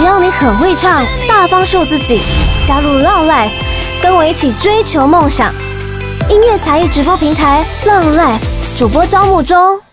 只要你很会唱大方秀自己加入浪 life 跟我一起追求梦想。音乐才艺直播平台浪 life 主播招募中。